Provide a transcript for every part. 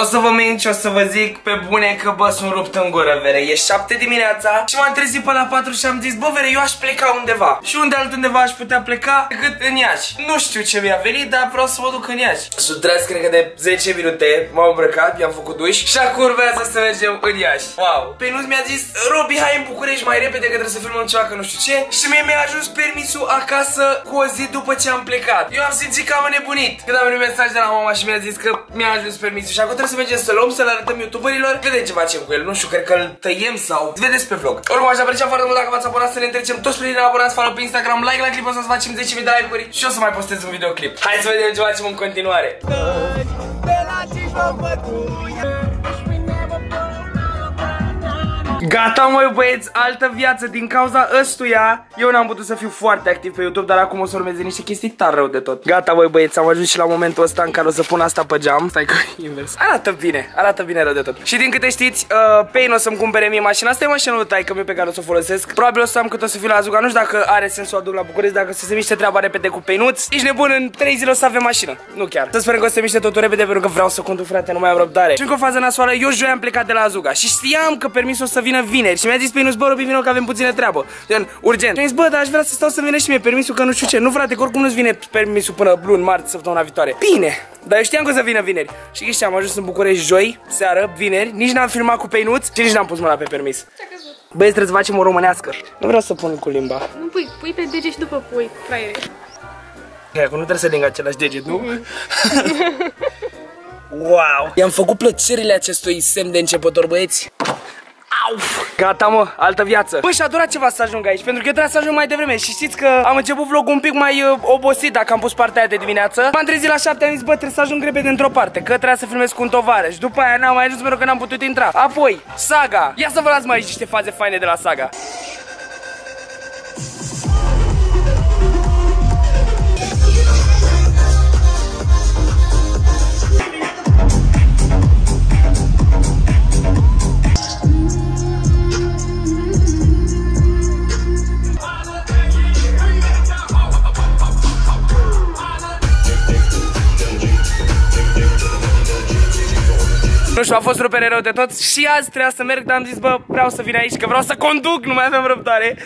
O să vă mint și o să vă zic pe bune că bă sunt rupt în gură, vere. E 7 dimineața și m-am trezit pe la 4 și am zis, bă, vere, eu aș pleca undeva. Și unde altundeva aș putea pleca decât în Iași. Nu știu ce mi-a venit, dar vreau să mă duc în Iași. Sunt trez, cred că de 10 minute, m-am îmbrăcat, i-am făcut duș și acum urmează să mergem în Iași. Wow. Pe nu mi-a zis, Robi, hai în București mai repede că trebuie să filmăm ceva, că nu știu ce. Și mie mi-a ajuns permisul acasă cu o zi după ce am plecat. Eu am simțit că am nebunit. Când am primit mesaj de la mama și mi-a zis că mi-a ajuns permisul și acum trebuie să mergem să luăm, să-l arătăm youtuberilor. Vedem ce facem cu el. Nu știu, cred că îl tăiem sau vedeți pe vlog. Oricum, aș aprecia foarte mult dacă v-ați abonat să ne întrecem toți prietenii abonați, follow pe Instagram, like la clipul să facem 10.000 de like-uri și o să mai postez un videoclip. Hai să vedem ce facem în continuare. De la 5 vă păduie Gata măi băieți, altă viață. Din cauza ăstuia Eu n-am putut să fiu foarte activ pe YouTube Dar acum o să urmeze niște chestii tare rău de tot. Gata măi băieți, am ajuns și la momentul ăsta în care o să pun asta pe geam. Stai că invers. Arată bine, arată bine rău de tot. Și din câte știți, uh, Pain o să-mi cumpere mie mașina. Asta e mașina lui taică meu pe care o să o folosesc. Probabil o să am cât o să fiu la Azuga. Nu știu dacă are sens să o aduc la București Dacă să se miște treaba repede cu Peinuț. Ești nebun, în 3 zile o să avem mașină. Nu chiar. Să sperăm că o să se miște totul repede Pentru că vreau să conduc frate, nu mai am răbdare. Și încă o fază nasoală, eu joi am plecat de la Azuga Și știam că permisul o să vină vineri Și mi-a zis Pinus, bă, Robi, vină că avem puțină treabă. Gen, urgent. Și zis, bă, dar aș vrea să stau să vină și mie permisul că nu știu ce. Nu, frate, că oricum nu-ți vine permisul până luni, marți, săptămâna viitoare. Bine, dar eu știam că o să vină vineri. Și știi, am ajuns în București joi, seară, vineri, nici n-am filmat cu Peinuț și nici n-am pus mâna pe permis. Băi, trebuie să facem o românească. Nu vreau să pun cu limba. Nu pui, pui pe deget și după pui, fraiere. Că nu trebuie să ling același deget, nu? wow! I-am făcut plăcerile acestui semn de începător, băieți. Au! Gata mă, altă viață. Băi, și-a durat ceva să ajung aici Pentru că eu trebuia să ajung mai devreme. Și știți că am început vlogul un pic mai uh, obosit Dacă am pus partea aia de dimineață. M-am trezit la 7, am zis, bă, trebuie să ajung repede într-o parte Că trebuia să filmez cu un tovarăș. După aia n-am mai ajuns pentru că n-am putut intra. Apoi, Saga. Ia să vă las mai aici niște faze faine de la Saga Nu știu, a fost rupere rău de tot și azi trebuia să merg, dar am zis, bă, vreau să vin aici, că vreau să conduc, nu mai avem răbdare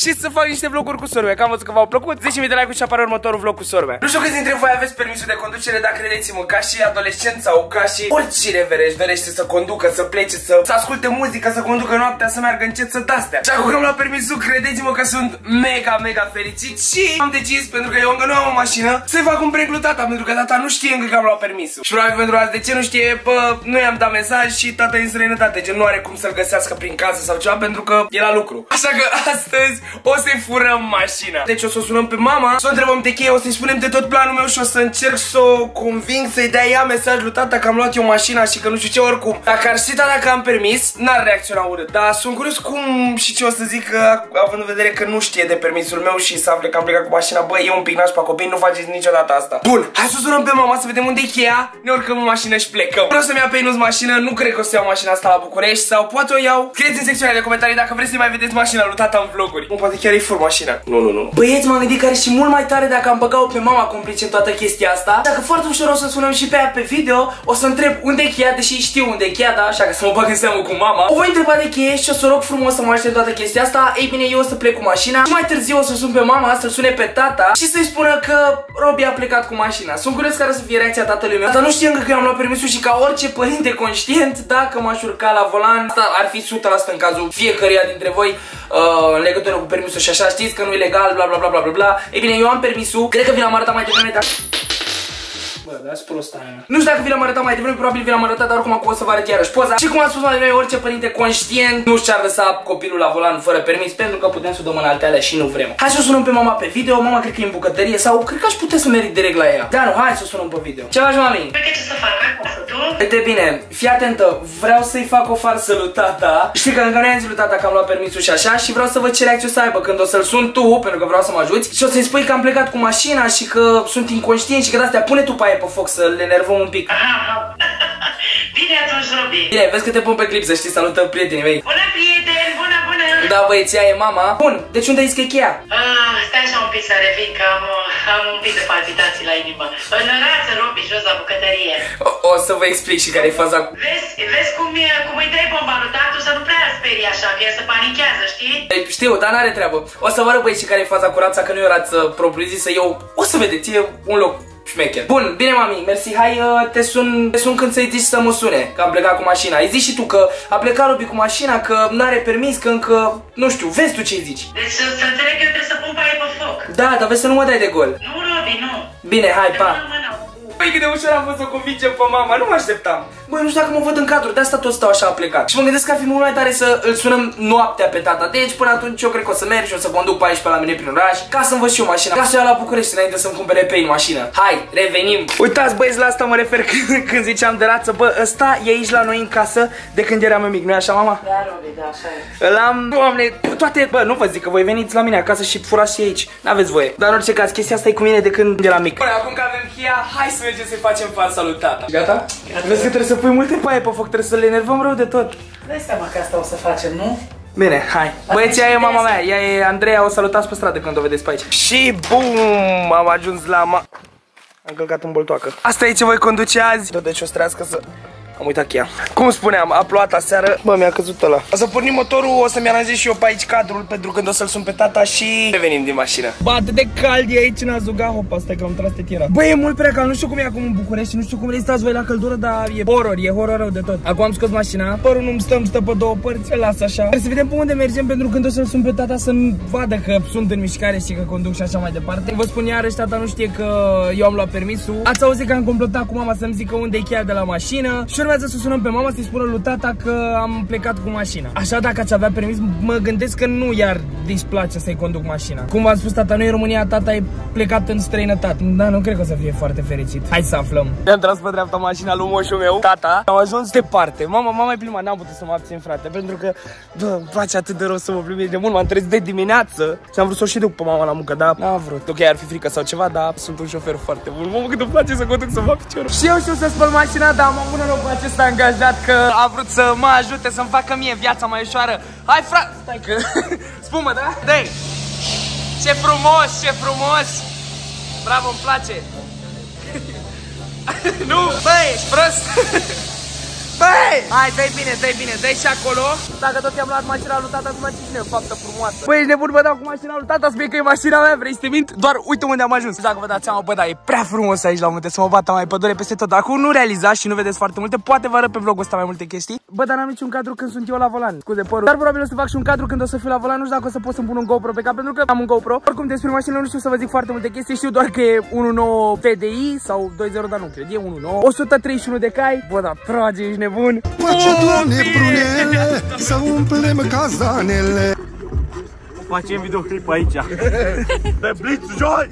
și să fac niște vloguri cu sorbe, că am văzut că v-au plăcut. 10.000 de like-uri și apare următorul vlog cu sorbe. Nu știu câți dintre voi aveți permisul de conducere, dar credeți-mă, ca și adolescent sau ca și oricine verești, verește să conducă, să plece, să, să asculte muzică, să conducă noaptea, să meargă încet, să dastea. Și acum că am luat permisul, credeți-mă că sunt mega, mega fericit și am decis, pentru că eu încă nu am o mașină, să-i fac un prank lui tata, pentru că tata nu știe încă că am luat permisul. Și probabil pentru asta de ce nu știe, bă, nu i-am dat mesaj și tata e în străinătate, ce nu are cum să-l găsească prin casă sau ceva, pentru că e la lucru. Așa că astăzi o să-i furăm mașina. Deci o să o sunăm pe mama, să o întrebăm de cheie, o să-i spunem de tot planul meu și o să încerc să o conving să-i dea ea mesaj lui tata că am luat eu mașina și că nu știu ce oricum. Dacă ar ști tata că am permis, n-ar reacționa urât. Dar sunt curios cum și ce o să zic, având în vedere că nu știe de permisul meu și să afle că am plecat cu mașina. Bă, e un pic nașpa copii, nu faceți niciodată asta. Bun, hai să o sunăm pe mama să vedem unde e cheia, ne urcăm în mașină și plecăm. Vreau să-mi ia pe Inus mașină, nu cred că o să iau mașina asta la București sau poate o iau. Scrieți în secțiunea de comentarii dacă vreți să mai vedeți mașina lui tata în vloguri. Nu, poate chiar e fur mașina. Nu, nu, nu. Băieți, m-am gândit că are și mult mai tare dacă am băgat-o pe mama complice în toată chestia asta. Dacă foarte ușor o să sunăm și pe ea pe video, o să întreb unde e cheia, deși știu unde e cheia, da, așa că să mă bag în seamă cu mama. O voi întreba de cheie și o să rog frumos să mă aștept toată chestia asta. Ei bine, eu o să plec cu mașina și mai târziu o să sun pe mama, să sune pe tata și să-i spună că Robi a plecat cu mașina. Sunt curios care o să fie reacția tatălui meu. Tata nu știe încă că eu am luat permisul și ca orice părinte conștient, dacă m-aș urca la volan, asta ar fi 100% în cazul fiecăruia dintre voi uh, în legătură cu permisul și așa, știți că nu e legal, bla bla bla bla bla bla. Ei bine, eu am permisul, cred că vi l-am arătat mai devreme, dar... Bă, dați prost aia. Nu știu dacă vi l-am arătat mai devreme, probabil vi l-am arătat, dar oricum acum o să vă arăt iarăși poza. Și cum am spus mai devreme, orice părinte conștient nu și-ar lăsa copilul la volan fără permis, pentru că putem să o dăm în altele și nu vrem. Hai să o sunăm pe mama pe video, mama cred că e în bucătărie sau cred că aș putea să merg direct la ea. Da, nu, hai să o sunăm pe video. Ce faci, mami? Uite ce să fac acum, tu? Uite bine, fii atentă, vreau să-i fac o farsă lui tata Știi că încă nu i-am zis lui tata că am luat permisul și așa Și vreau să văd ce reacție o să aibă când o să-l sun tu, pentru că vreau să mă ajuți Și o să-i spui că am plecat cu mașina și că sunt inconștient și că de-astea pune tu paie pe foc să le enervăm un pic Aha, aha. Bine atunci, Robi. Bine, vezi că te pun pe clip să știi, salută prietenii mei Bună, prieten, bună, bună. Da, băieți, ea e mama. Bun, deci unde e cheia? Ah, stai așa un pic să revin, că am, am un pic de palpitații la inimă. Înărață, Robi, jos la bucătărie. O, o să vă explic și care e faza cu... Vezi, vezi cum, e, cum îi dai bomba lui tatu să nu prea sperie așa, că ea se panichează, știi? Ei, Știu, dar n-are treabă. O să vă arăt băieți și care e faza cu rața, că nu e o rață propriu zisă. Eu, o să vedeți, e un loc șmecher. Bun, bine mami, mersi, hai uh, te sun, te sun când să-i zici să mă sune, că am plecat cu mașina. Ai zis și tu că a plecat Robi cu mașina, că n-are permis, că încă, nu știu, vezi tu ce-i zici. Deci să, să înțeleg că eu trebuie să pun paie pe foc. Da, dar vezi să nu mă dai de gol. Nu, Robi, nu. Bine, hai, Te pa. mână în mână. Păi cât de ușor am fost să o convingem pe mama, nu mă așteptam. Băi, nu știu dacă mă văd în cadru, de asta tot stau așa a plecat. Și mă gândesc că ar fi mult mai tare să îl sunăm noaptea pe tata. Deci până atunci eu cred că o să merg și o să conduc pe aici pe la mine prin oraș ca să-mi văd și eu mașina. Ca să o iau la București înainte să-mi cumpere pe ei mașină. Hai, revenim. Uitați băieți, la asta mă refer când, când ziceam de rață. Bă, ăsta e aici la noi în casă de când eram mic, nu-i așa, mama? Da, Robi, da, așa e. Îl am, doamne, toate, bă, nu vă zic că voi veniți la mine acasă și furați și aici. N-aveți voie. Dar în orice caz, chestia asta e cu mine de când eram mic. Bă, acum că avem Chia, hai să mergem să-i facem falsa lui tata. Gata? Gata? Vezi că trebuie să pui multe paie pe foc, trebuie să le enervăm rău de tot. Dai seama că asta o să facem, nu? Bine, hai. Băieți, ea e mama mea, ea e Andreea, o salutați pe stradă când o vedeți pe aici. Și bum, am ajuns la ma... Am călcat în boltoacă. Asta e ce voi conduce azi. Tot deci o să trească să... Am uitat cheia. Cum spuneam, a plouat aseară. Bă, mi-a căzut ăla. O să pornim motorul, o să-mi aranjez și eu pe aici cadrul pentru când o să-l sun pe tata și revenim din mașină. Bă, atât de cald e aici în Azuga, hopa, stai că am tras tetiera. Bă, e mult prea cald, nu știu cum e acum în București, nu știu cum rezistați voi la căldură, dar e horror, e horror rău de tot. Acum am scos mașina, părul nu-mi stă, stă pe două părți, îl las așa. Trebuie să vedem pe unde mergem pentru când o să-l sun pe tata să nu vadă că sunt în mișcare și că conduc și așa mai departe. Vă spun iarăși, tata nu știe că eu am luat permisul. Ați auzit că am completat cu mama să-mi zică unde e cheia de la mașină și urmează să sunăm pe mama să-i spună lui tata că am plecat cu mașina. Așa dacă ați avea permis, mă gândesc că nu i-ar displace să-i conduc mașina. Cum v-am spus, tata nu e în România, tata e plecat în străinătate. Da, nu cred că o să fie foarte fericit. Hai să aflăm. I-am tras pe dreapta mașina lui moșul meu, tata. Am ajuns departe. Mama, mama mai plimba, n-am putut să mă abțin, frate, pentru că, bă, îmi place atât de rău să mă plimbi de mult. M-am trezit de dimineață și am vrut să o și duc pe mama la muncă, dar n-am vrut. Ok, ar fi frică sau ceva, dar sunt un șofer foarte bun. Mă, cât îmi place să conduc să fac piciorul. Și eu știu să spăl mașina, dar am avut noroc cu acest angajat că a vrut să mă ajute să-mi facă mie viața mai ușoară. Hai, frate! Stai că... Spumă, da? dă Ce frumos, ce frumos! Bravo, îmi place! nu! Băi, ești prost! Băi! Hai, dă bine, dă bine, dă și acolo. Dacă tot i-am luat mașina lui tata, să-mi cine faptă frumoasă. Băi, ești nebun, bă, dau cu mașina lui tata, spune că e mașina mea, vrei să te mint? Doar uite unde am ajuns. Dacă vă dați seama, bă, da, e prea frumos aici la munte Să mă bată mai pădure peste tot. Acum nu realizați și nu vedeți foarte multe Poate vă arăt pe vlogul ăsta mai multe chestii. Bă, dar n-am niciun cadru când sunt eu la volan Scuze, părul Dar probabil o să fac și un cadru când o să fiu la volan Nu știu dacă o să pot să-mi pun un GoPro pe cap Pentru că am un GoPro. Oricum despre mașină nu știu să vă zic foarte multe chestii Știu doar că e 1.9 TDI sau 2.0 dar nu cred, e 1.9 131 de cai. Bă, da, trage, ești nebun Face, Doamne, brunele, să umplem cazanele. Facem videoclip aici. De Blitz Joy!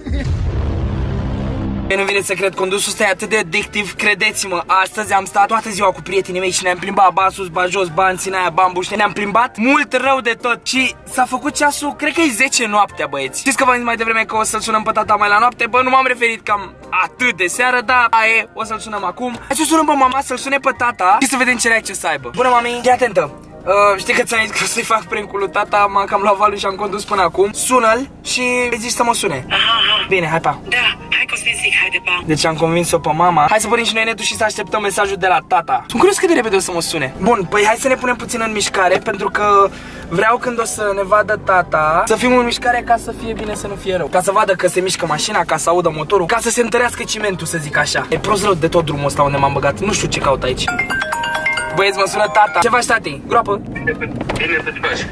Mie nu vine să cred, condusul ăsta e atât de addictiv, credeți-mă, astăzi am stat toată ziua cu prietenii mei și ne-am plimbat ba sus, ba jos, ba în Sinaia, ba în Buște, ne-am plimbat mult rău de tot și s-a făcut ceasul, cred că e 10 noaptea, băieți. Știți că v-am zis mai devreme că o să-l sunăm pe tata mai la noapte, bă, nu m-am referit cam atât de seară, dar aia e, o să-l sunăm acum. Hai să sunăm pe mama, să-l sune pe tata și să vedem ce reacție să aibă. Bună, mami, fii atentă. Uh, știi că ți-am zis că o să-i fac prin cu tata, m-am cam luat valul și am condus până acum. Sună-l și îi zici să mă sune. Aha, aha. Bine, hai pa. Da, hai că o să-i zic, haide, pa. Deci am convins-o pe mama Hai să pornim și noi netul și să așteptăm mesajul de la tata Sunt curios cât de repede o să mă sune Bun, păi hai să ne punem puțin în mișcare Pentru că vreau când o să ne vadă tata Să fim în mișcare ca să fie bine, să nu fie rău Ca să vadă că se mișcă mașina, ca să audă motorul Ca să se întărească cimentul, să zic așa E prost rău de tot drumul ăsta unde m-am băgat Nu știu ce caut aici Băieți, mă sună tata Ce faci, tati? Groapă? Bine, ce faci?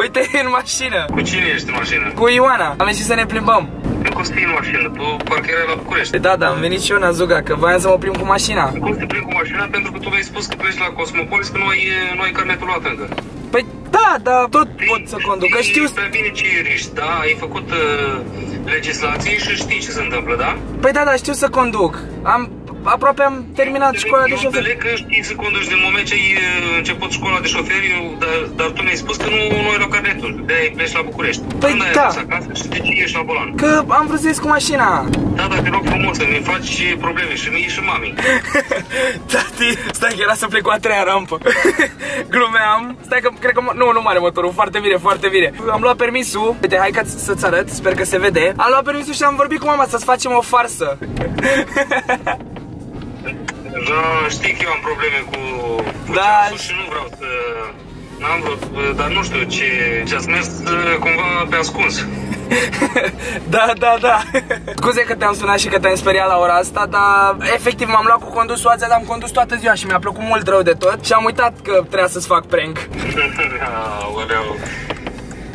Uite, în mașină Cu cine ești în mașină? Cu Ioana Am ieșit să ne plimbăm În cum stii în mașină? Tu parcă erai la București. Păi da, da, am venit și eu în Azuga Că voiam să mă plimb cu mașina Cum te plimbi cu mașina? Pentru că tu mi-ai spus că pleci la Cosmopolis, că nu ai, nu ai carnetul luat încă. Păi da, da, tot pot să conduc Că știu Prea bine ce ești, da? Ai făcut uh, legislație și știi ce se întâmplă, da? Păi da, da, știu să conduc. Am aproape am terminat Eu școala de eu șofer. înțeleg că știi să conduci din moment ce ai uh, început școala de șofer, eu, dar, dar tu mi-ai spus că nu, nu ai luat carnetul, de ai pleci la București. Păi Când ai da. ajuns acasă și de ce ești la volan? Că am vrut să ies cu mașina. Da, dar te rog frumos să mi faci probleme și mie și mami. Tati, stai că era să plec cu a treia rampă. Glumeam. Stai că cred că nu, nu mare motorul, foarte bine, foarte bine. Am luat permisul. Uite, hai ca să-ți arăt, sper că se vede. Am luat permisul și am vorbit cu mama să-ți facem o farsă. Da, știi că eu am probleme cu, cu Da. ceasul și nu vreau să... N-am vrut, dar nu știu ce, ce ați mers uh, cumva pe ascuns. da, da, da. Scuze că te-am sunat și că te-am speriat la ora asta, dar efectiv m-am luat cu condusul azi, am condus toată ziua și mi-a plăcut mult rău de tot și am uitat că trebuia să-ți fac prank. Aoleu.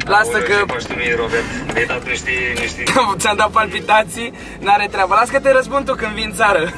Lasă Aoleu, că ce faci tu mie, Robert? Mi-ai dat niște, niște... ți-am dat palpitații, n-are treabă. Las că te răspund tu când vin în țară.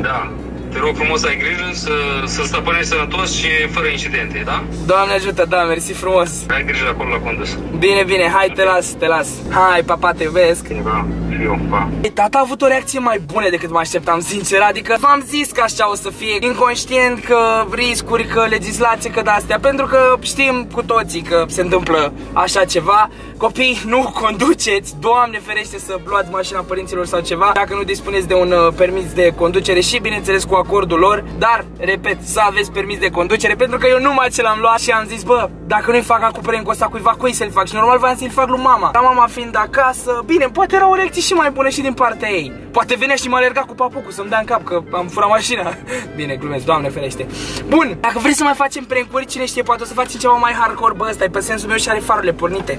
Da. Te rog frumos să ai grijă să, să stăpânești sănătos și fără incidente, da? Doamne ajută, da, mersi frumos. Ai grijă acolo la condus. Bine, bine, hai, te las, te las. Hai, papa, te iubesc. Da, și eu, pa. Ei, Tata a avut o reacție mai bună decât mă așteptam, sincer, adică v-am zis că așa o să fie, inconștient că riscuri, că legislație, că de-astea, pentru că știm cu toții că se întâmplă așa ceva. Copii, nu conduceți, Doamne ferește să luați mașina părinților sau ceva, dacă nu dispuneți de un uh, permis de conducere și bineînțeles cu acordul lor, dar, repet, să aveți permis de conducere, pentru că eu numai ce l-am luat și am zis, bă, dacă nu-i fac acum cu ăsta cuiva, cui să-l fac? Și normal voiam să-l fac lui mama. Dar mama fiind acasă, bine, poate era o reacție și mai bună și din partea ei. Poate venea și mă alerga cu papucul să-mi dea în cap că am furat mașina. Bine, glumesc, doamne ferește. Bun, dacă vreți să mai facem prank cine știe, poate o să facem ceva mai hardcore, bă, ăsta e pe sensul meu și are farurile pornite.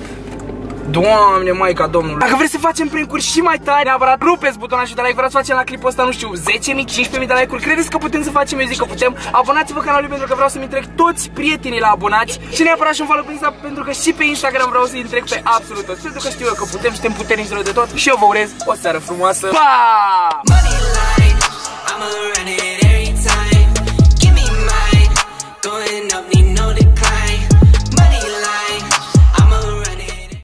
Doamne, maica domnului Dacă vreți să facem prank și mai tare Neapărat rupeți butonul de like Vreau să facem la clipul ăsta, nu știu, 10.000, 15.000 de like-uri Credeți că putem să facem? Eu zic că putem Abonați-vă canalului pentru că vreau să-mi întreg toți prietenii la abonați Și neapărat și un follow pe Insta Pentru că și pe Instagram vreau să-i întreg pe absolut toți Pentru că știu eu că putem, suntem puternici rău de tot Și eu vă urez o seară frumoasă Pa! Money line, I'ma run it